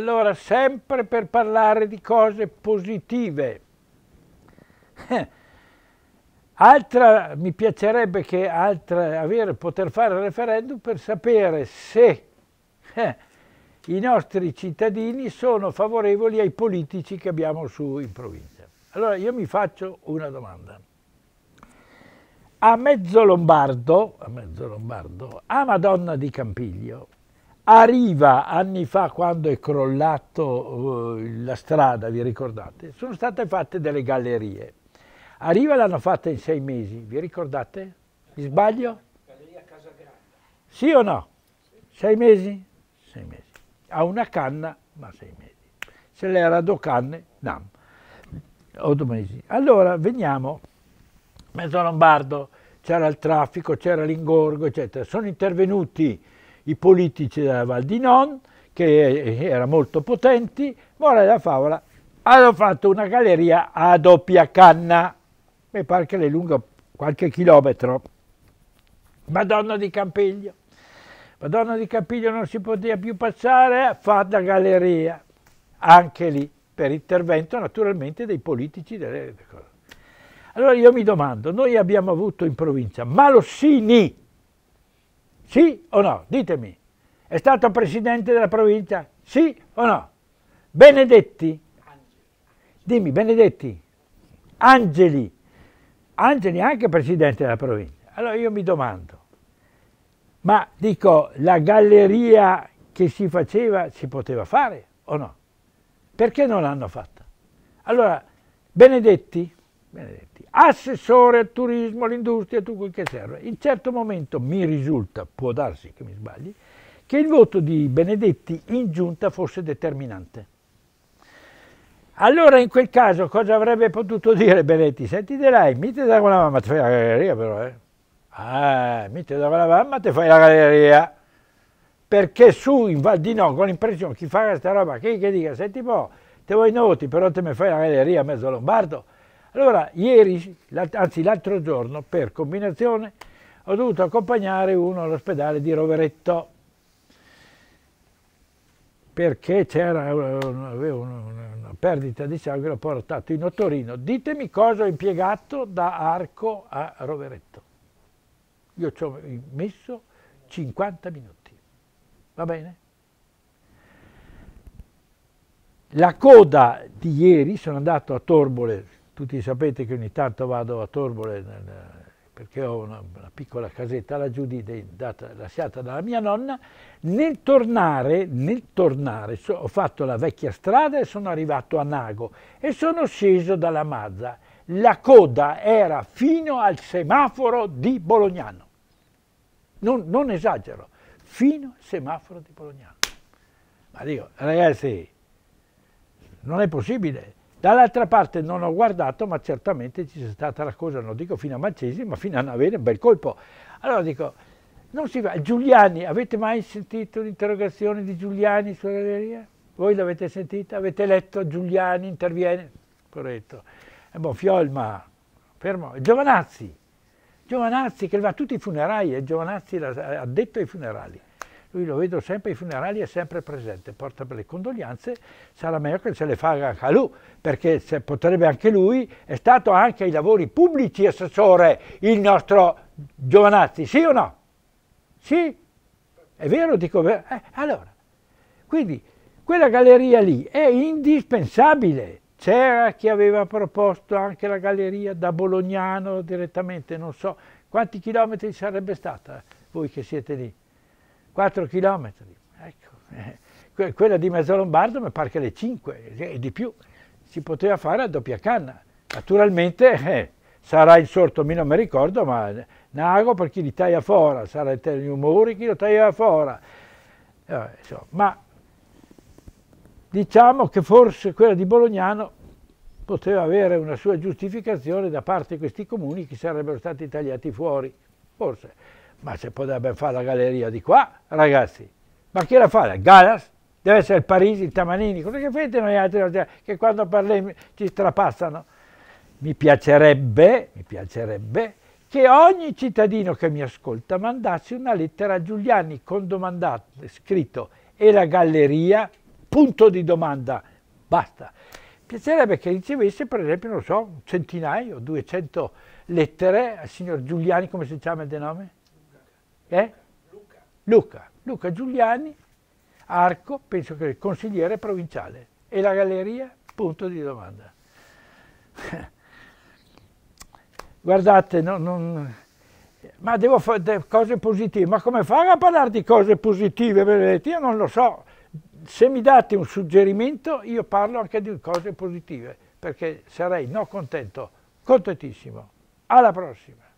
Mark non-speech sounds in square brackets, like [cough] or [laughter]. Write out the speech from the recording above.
Allora, sempre per parlare di cose positive. [laughs] Altra, mi piacerebbe che altra, avere, poter fare il referendum per sapere se eh, [laughs] i nostri cittadini sono favorevoli ai politici che abbiamo su in provincia. Allora io mi faccio una domanda. A mezzo lombardo, a mezzo lombardo, a Madonna di Campiglio, arriva anni fa quando è crollato uh, la strada, vi ricordate? Sono state fatte delle gallerie Arriva l'hanno fatta in sei mesi, vi ricordate? Mi sbaglio? Galleria Casagrande. Sì o no? Sei mesi? Sei mesi. Ha una canna, ma sei mesi. Se le era due canne, no. O due mesi. Allora, veniamo. Mezzo Lombardo, c'era il traffico, c'era l'ingorgo, eccetera. Sono intervenuti i politici della Val di Non, che erano molto potenti, Morale della favola, hanno fatto una galleria a doppia canna mi pare che è lunga qualche chilometro. Madonna di Campiglio. Madonna di Campiglio non si poteva più passare, fa da galleria, anche lì, per intervento naturalmente dei politici. Delle. Allora io mi domando, noi abbiamo avuto in provincia Malossini, sì o no? Ditemi, è stato presidente della provincia? Sì o no? Benedetti? Dimmi, Benedetti? Angeli? Angeli anche presidente della provincia. Allora io mi domando, ma dico, la galleria che si faceva si poteva fare o no? Perché non l'hanno fatta? Allora, Benedetti, Benedetti, assessore al turismo, all'industria, tutto quel che serve. In certo momento mi risulta, può darsi che mi sbagli, che il voto di Benedetti in giunta fosse determinante. Allora in quel caso cosa avrebbe potuto dire Benetti? Senti lei, mi ti con la mamma, ti fai la galleria però, eh? Ah, mi ti con la mamma, ti fai la galleria. Perché su in Val di Non, con l'impressione, chi fa questa roba, chi che dica, senti po', te vuoi noti, però te mi fai la galleria a mezzo lombardo. Allora, ieri, anzi l'altro giorno, per combinazione, ho dovuto accompagnare uno all'ospedale di Roveretto perché c'era una, perdita di sangue, l'ho portato in Ottorino. Ditemi cosa ho impiegato da Arco a Roveretto. Io ci ho messo 50 minuti. Va bene? La coda di ieri, sono andato a Torbole, tutti sapete che ogni tanto vado a Torbole perché ho una, una, piccola casetta laggiù di, di, data, lasciata dalla mia nonna, nel tornare, nel tornare so, ho fatto la vecchia strada e sono arrivato a Nago e sono sceso dalla Mazza. La coda era fino al semaforo di Bolognano. Non, non esagero, fino al semaforo di Bolognano. Ma dico, ragazzi, non è possibile Dall'altra parte non ho guardato, ma certamente ci sia stata la cosa, non dico fino a Mancesi, ma fino a avere un bel colpo. Allora dico, non si va. Giuliani, avete mai sentito l'interrogazione di Giuliani sulla galleria? Voi l'avete sentita? Avete letto Giuliani interviene? Corretto. E boh, Fiolma, fermo. Giovanazzi, Giovanazzi che va a tutti i funerali, e Giovanazzi ha detto ai funerali lui lo vedo sempre ai funerali, è sempre presente, porta le condoglianze, sarà meglio che se le fa anche a lui, perché potrebbe anche lui, è stato anche ai lavori pubblici assessore il nostro Giovanazzi, sì o no? Sì? È vero? Dico? Eh, allora, quindi quella galleria lì è indispensabile. C'era chi aveva proposto anche la galleria da Bolognano direttamente, non so quanti chilometri sarebbe stata, voi che siete lì. 4 chilometri. Ecco. Eh, quella di Mezzolombardo mi pare che le 5 e di più. Si poteva fare a doppia canna. Naturalmente eh, sarà insorto, non mi ricordo, ma Nago per chi li taglia fuori, sarà il umori chi lo taglia fuori. Eh, ma diciamo che forse quella di Bolognano poteva avere una sua giustificazione da parte di questi comuni che sarebbero stati tagliati fuori, forse ma se potrebbe fare la galleria di qua, ragazzi, ma chi la fa? Il Galas? Deve essere il Parisi, il Tamanini, cosa che fate noi altri che quando parliamo ci strapassano? Mi piacerebbe, mi piacerebbe che ogni cittadino che mi ascolta mandasse una lettera a Giuliani con domandato, scritto e la galleria punto di domanda, basta. Piacerebbe che ricevesse per esempio, non so, un centinaio, 200 lettere al signor Giuliani, come si chiama il nome? Eh? Luca. Luca, Giuliani, Arco, penso che consigliere provinciale. E la galleria? Punto di domanda. [laughs] Guardate, non, non, ma devo fare cose positive, ma come fai a parlare di cose positive? Io non lo so, se mi date un suggerimento io parlo anche di cose positive, perché sarei no contento, contentissimo. Alla prossima!